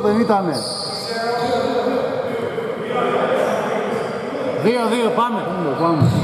δύο δεν ήτανε. Δύο-δύο, πάμε. Πάμε, πάμε.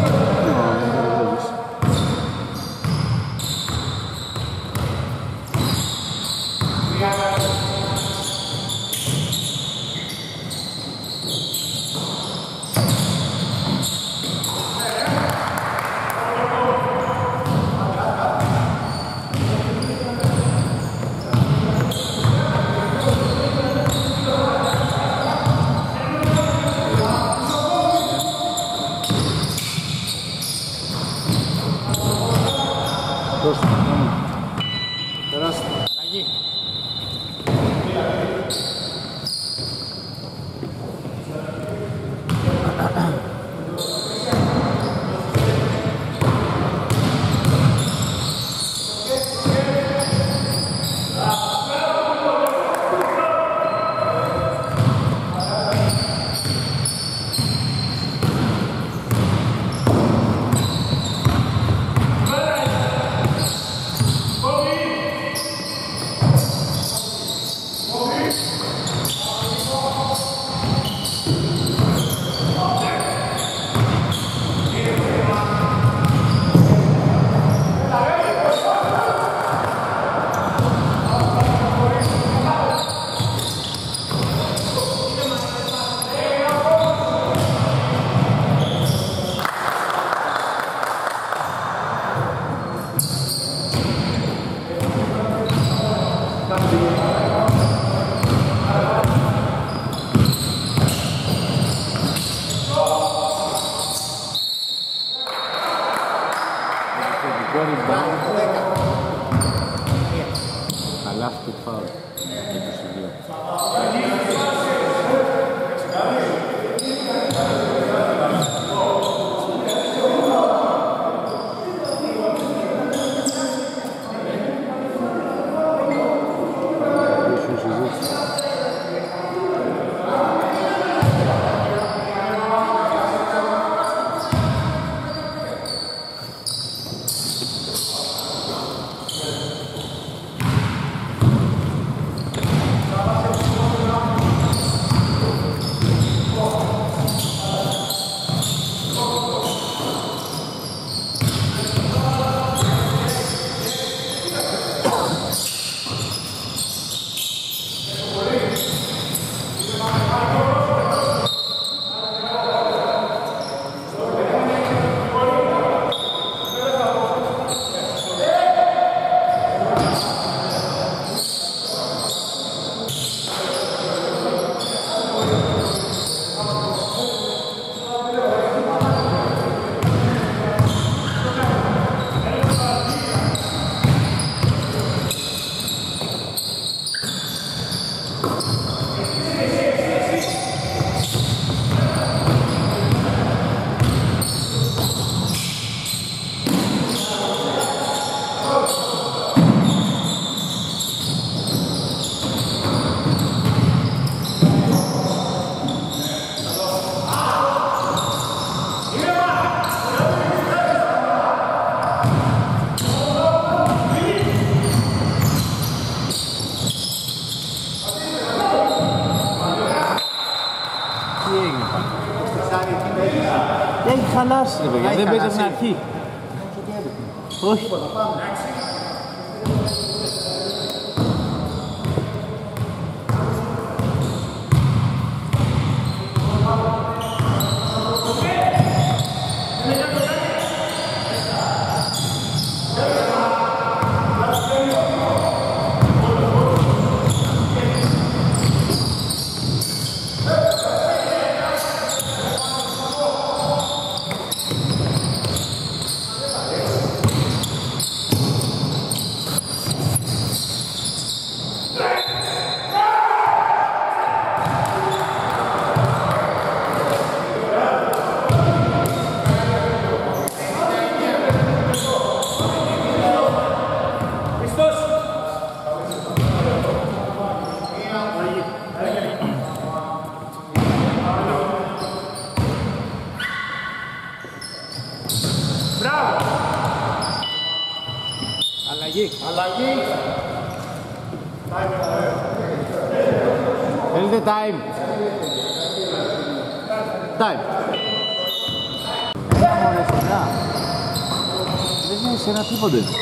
Είναι σειρά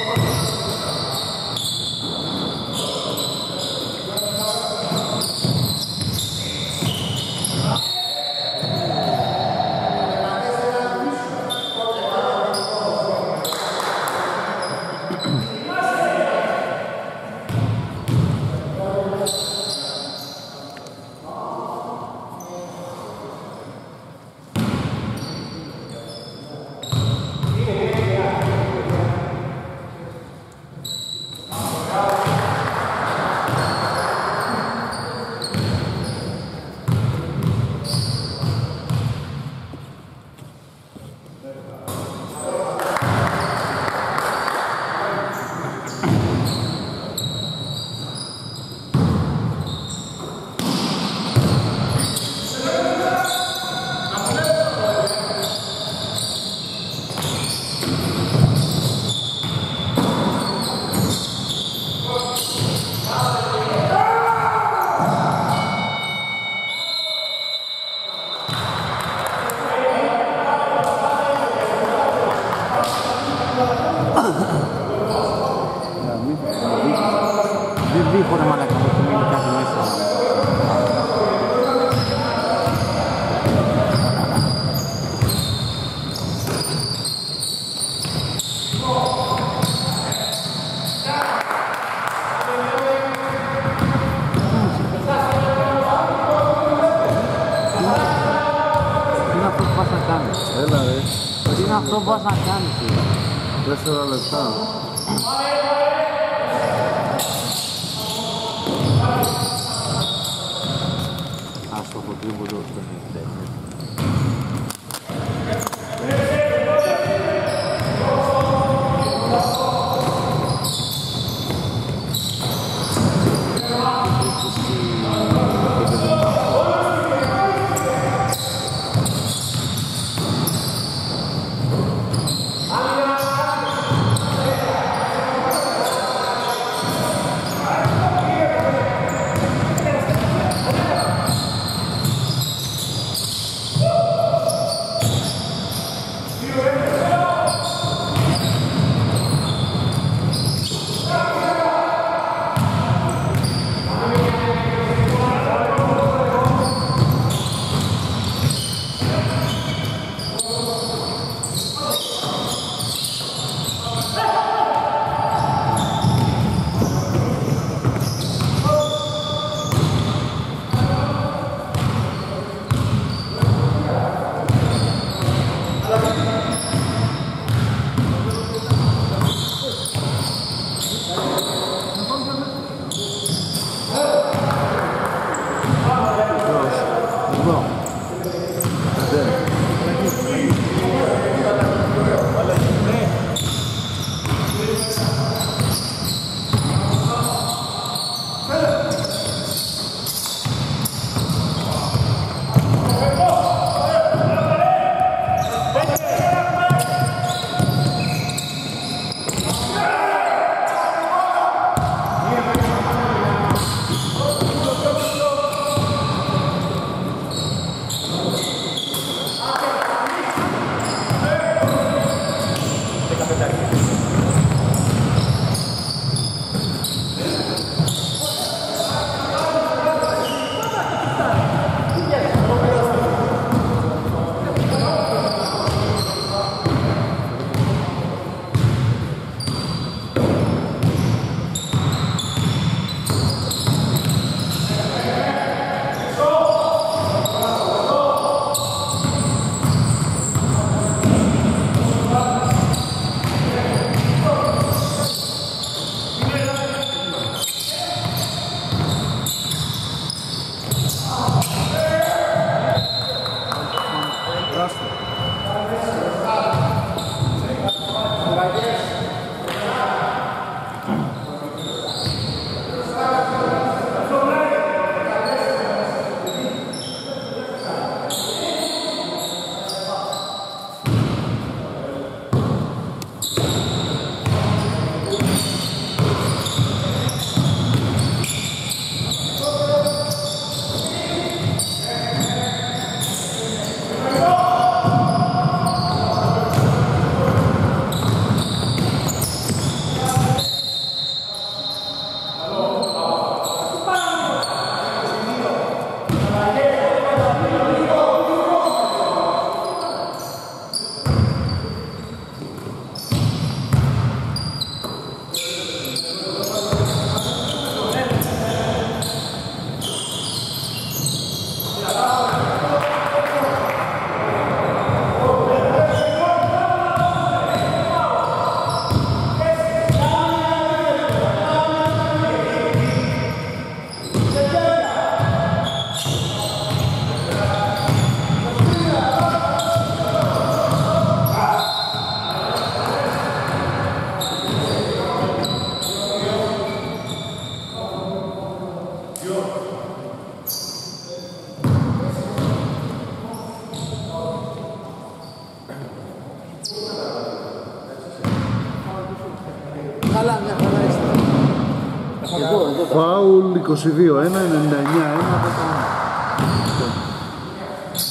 22-1, 99-1.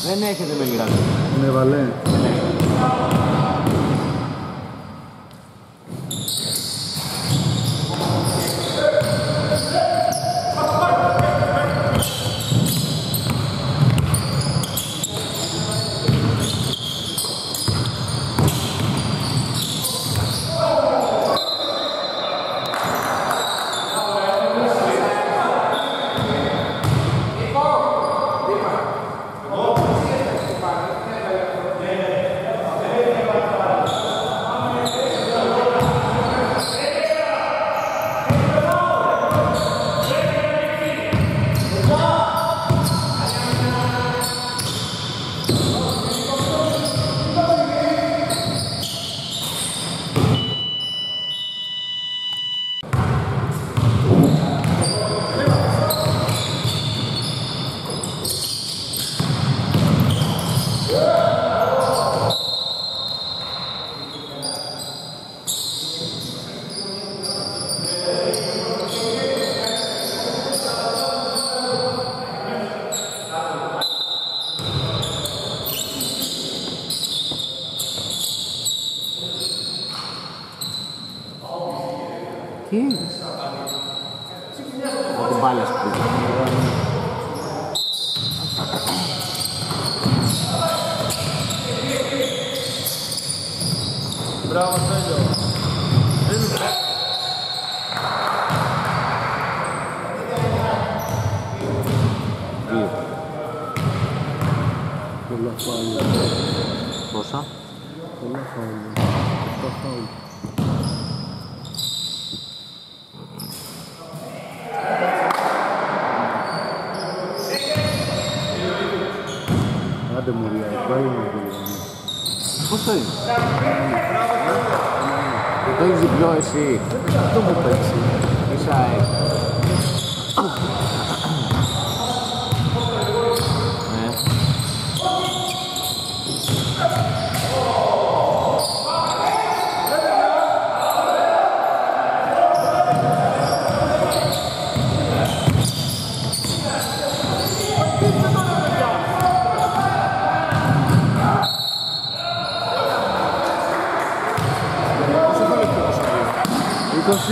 Δεν έχετε με μοιράσει. Ναι, βαλέ.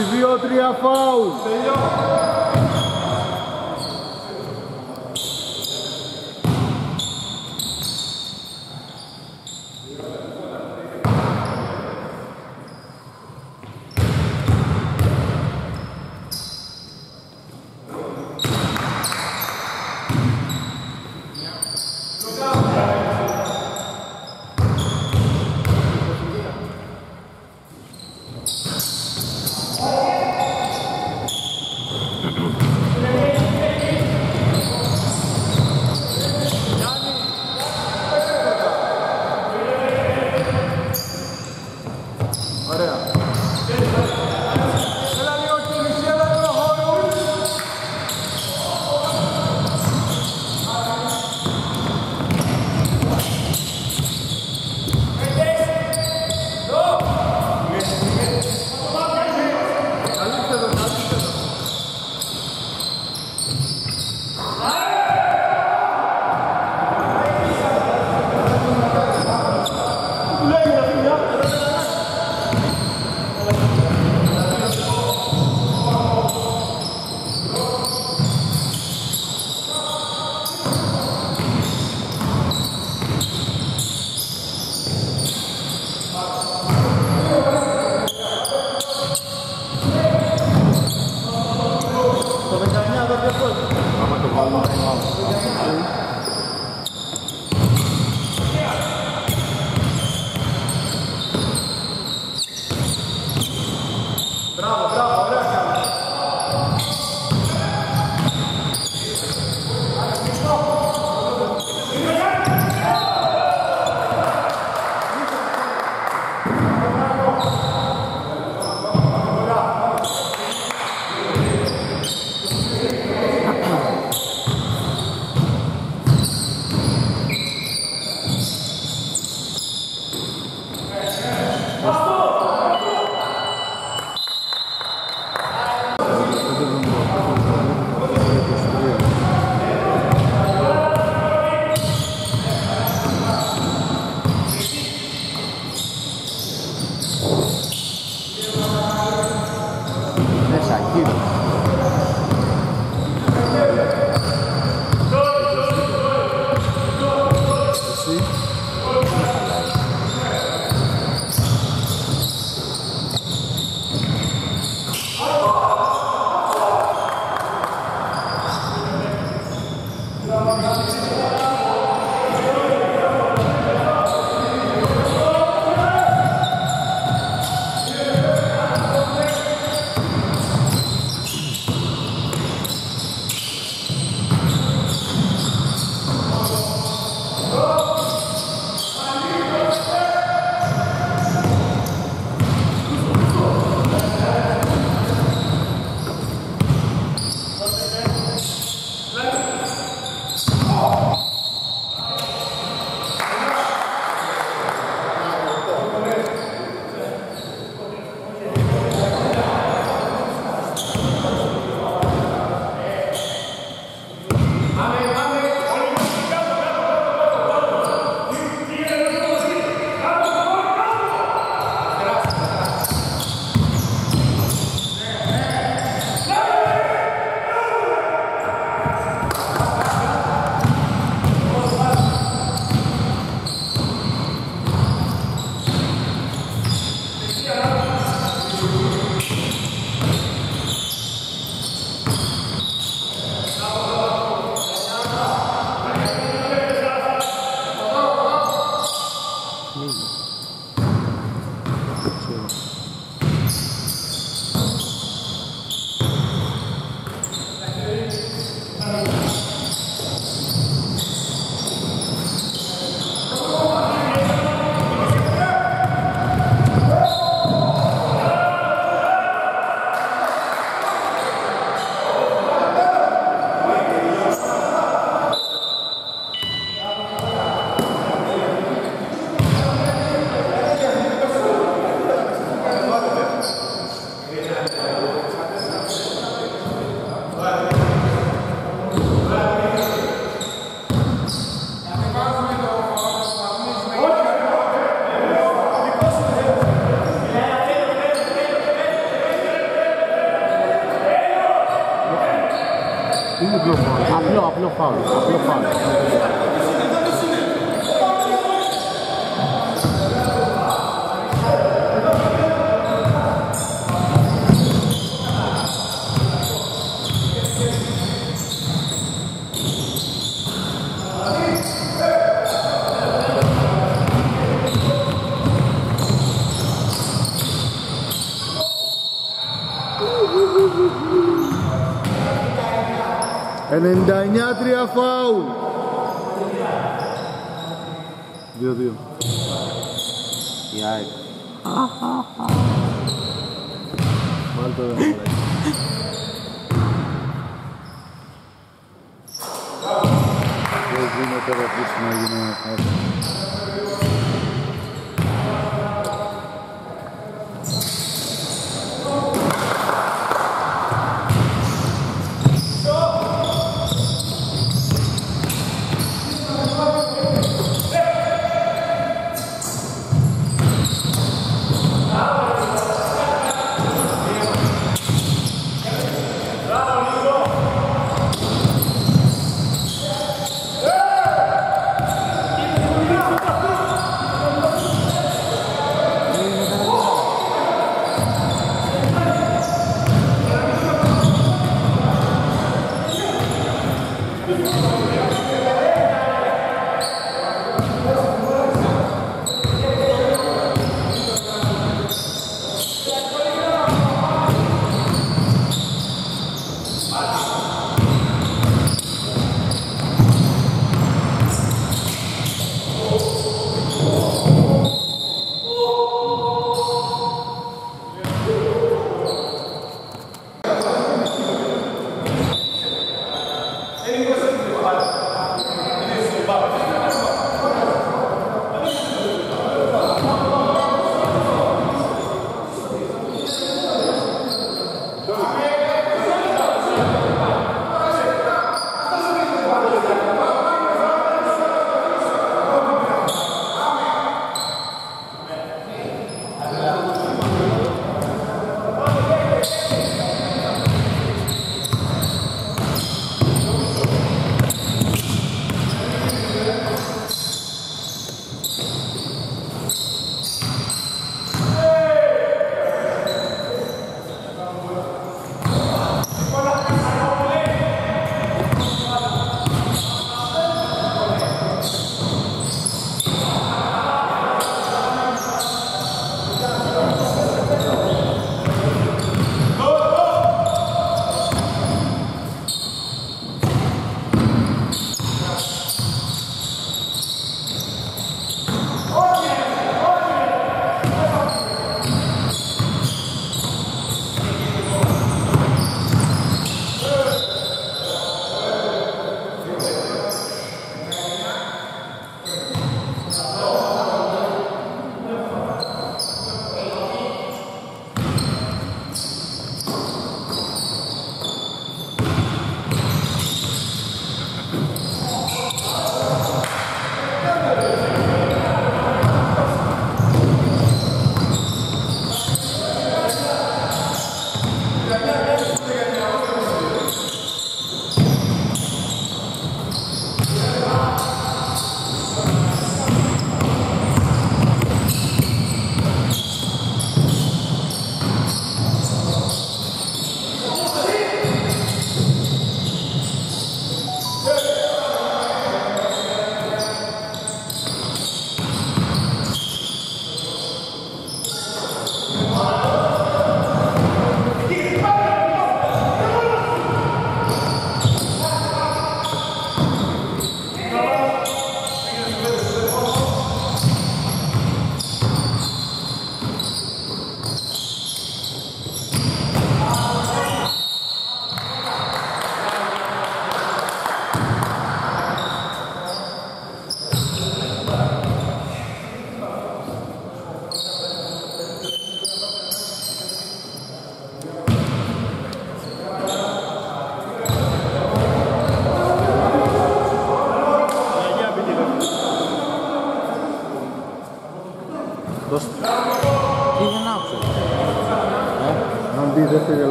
Viviotriafal. Senhor.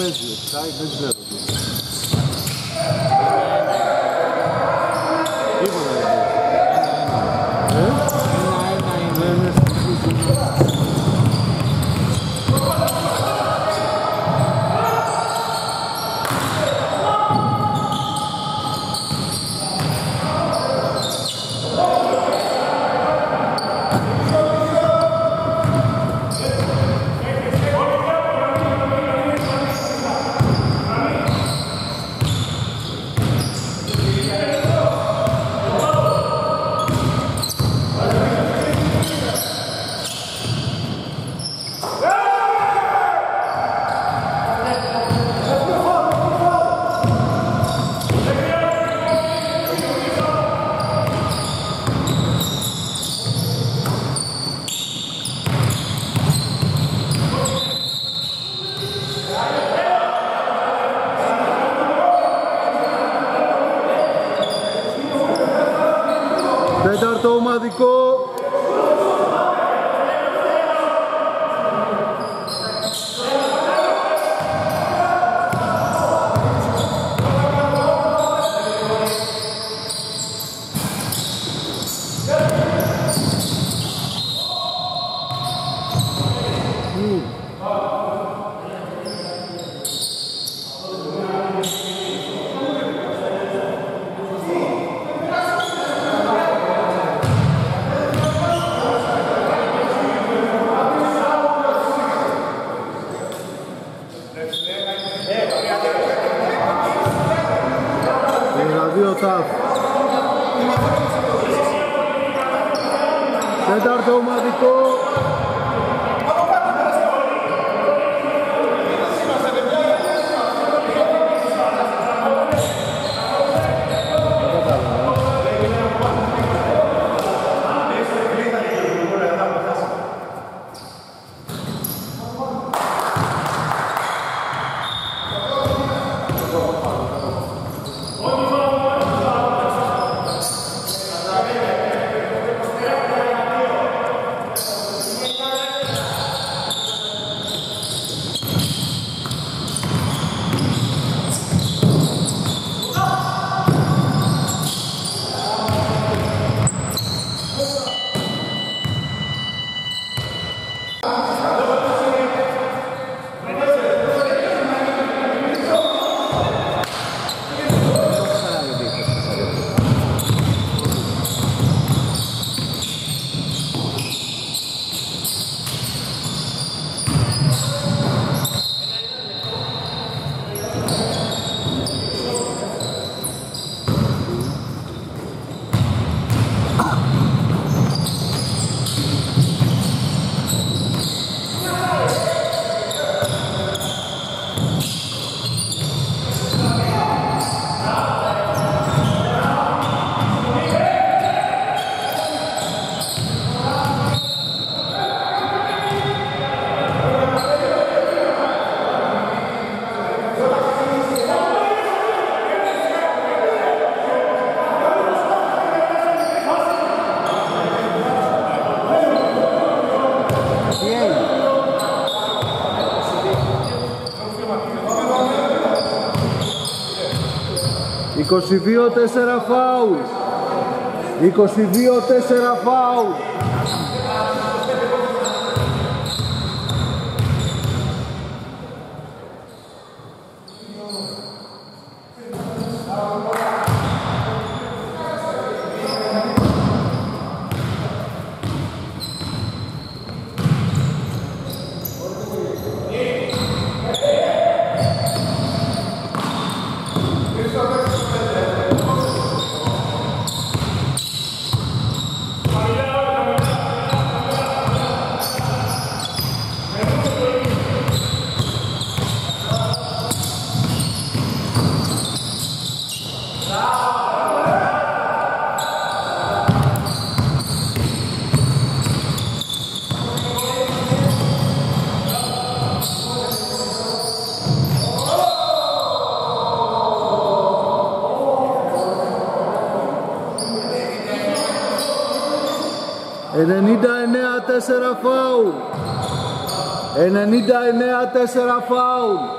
bezli, çay bezli. Ser automático. 22-4 φάουλ. 22-4 φάουλ. Φάουλ. 99-4 φάουλ.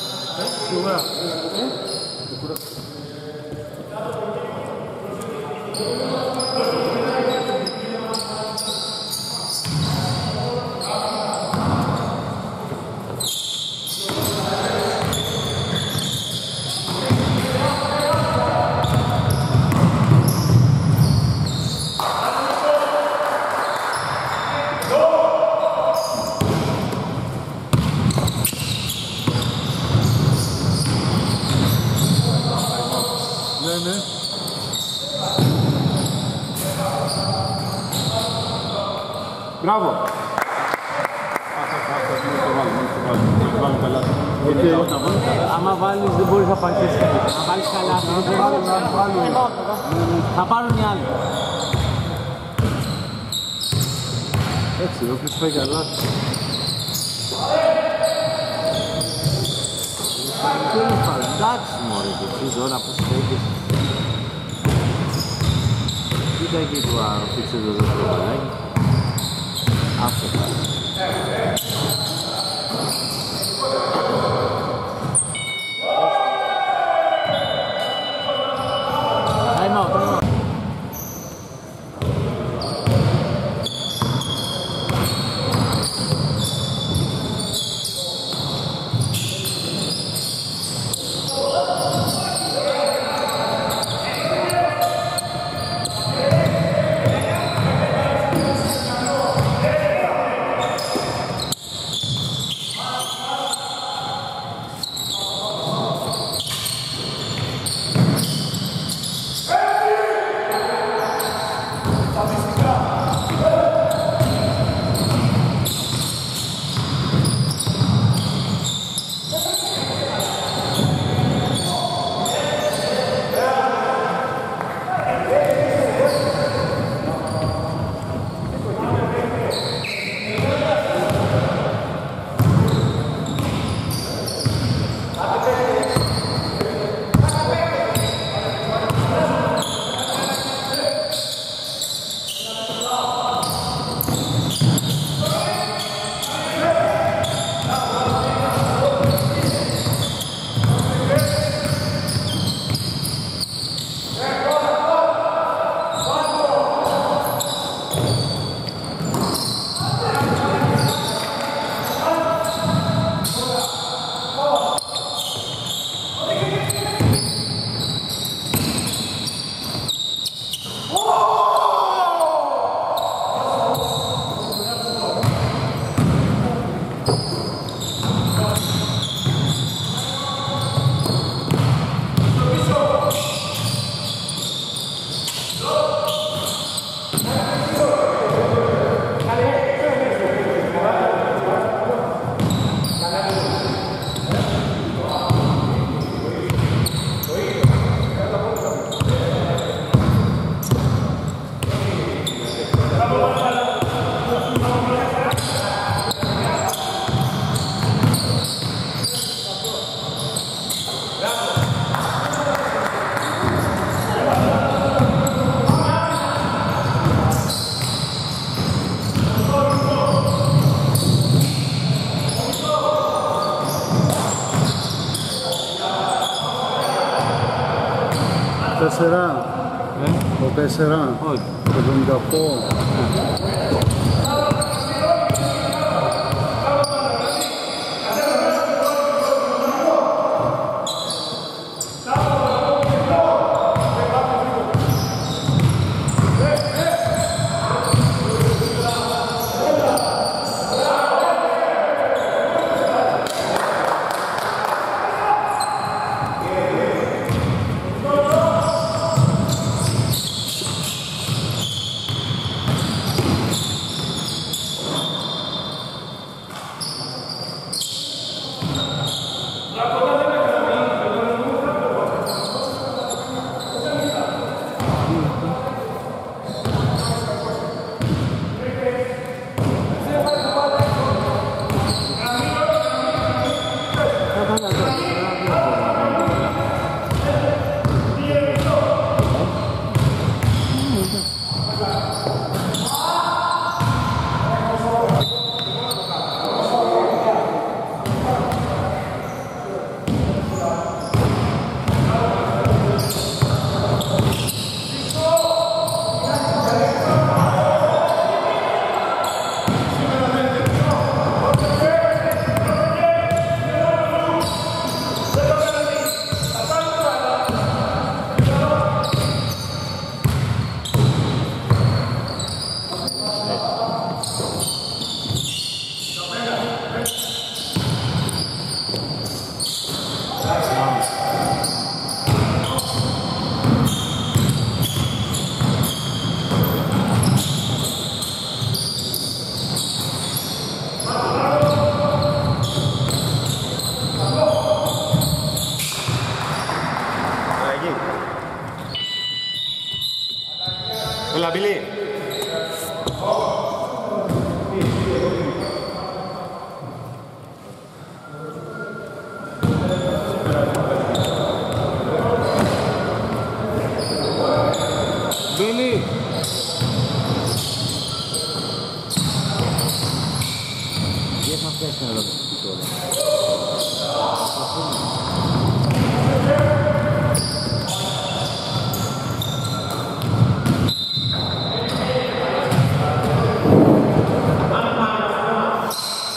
99-4 φάουλ. Ναι, Έτσι, όποιος πάει καλά. Τέλος πάντων, εντάξει μωρέ και εσύ τώρα που στέκεις. Κοίτα εκεί που αφήξε το δεύτερο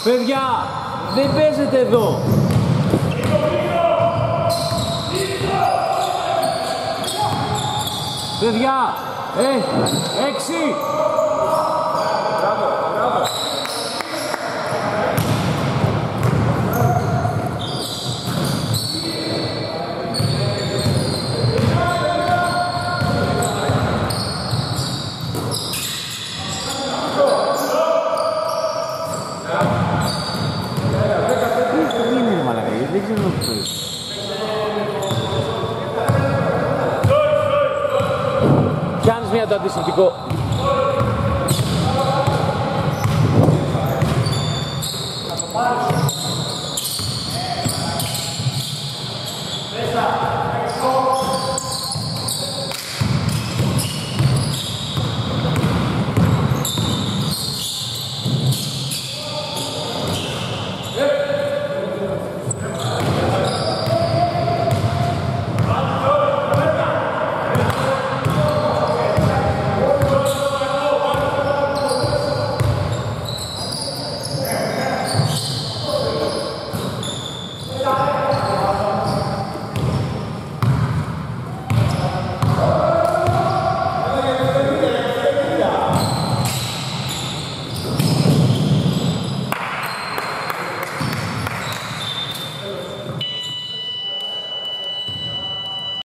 Παιδιά, δεν παίζετε εδώ. Παιδιά, ε, έξι, es un tipo